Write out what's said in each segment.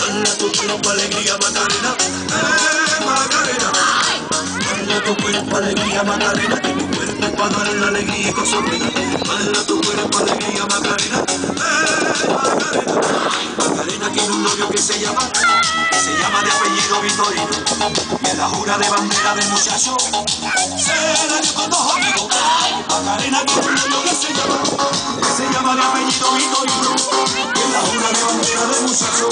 Bala tu cuerpo, alegría, Macarena. Eh, Macarena. Tu cuerpo, alegría, Macarena. Que cuerpo es para dar la alegría y cosas buenas. Bala tu cuerpo, alegría, Macarena. Eh, Macarena. Macarena tiene un novio que se llama, se llama de apellido Vitorino. Y en la jura de bandera del muchacho se la dio con dos amigos. Macarena tiene un novio que se llama, que se llama de apellido Vitorino. Macarena,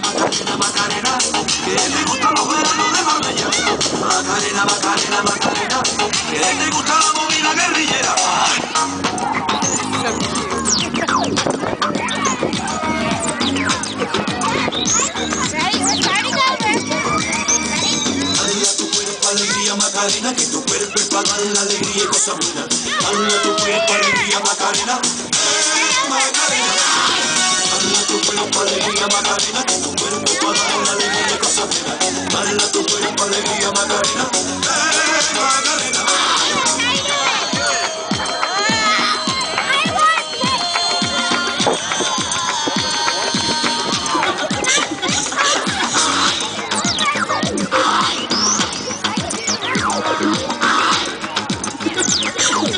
Macarena. Macarena, que tu cuerpo que te gusta la movida guerrillera. Alegría, Macarena, que tu cuerpo es para la alegría y cosas buenas. Hala tu cuerpo, alegría, Macarena, eh, Macarena. Hala tu cuerpo, alegría, Macarena, que tu cuerpo es para la alegría y cosas buenas. Hala tu cuerpo, alegría, Macarena, eh, Macarena.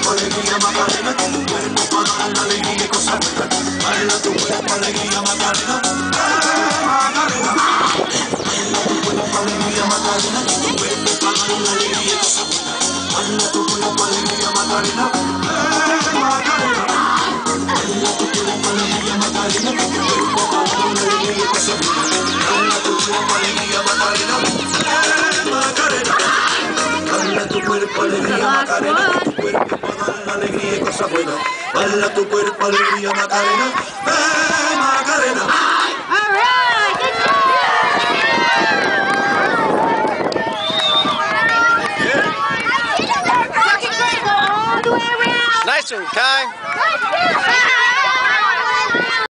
tu alegría, Macarena, tu cuerpo para dar la alegría y cosas buenas. Hala tu cuerpo, alegría, Macarena, eh, Macarena. Hala tu cuerpo, alegría, Macarena, tu cuerpo para dar la alegría y cosas buenas. Hala tu buena. Baila tu cuerpo alegría Macarena, ven Macarena. All right, good job. Nice one, Kai.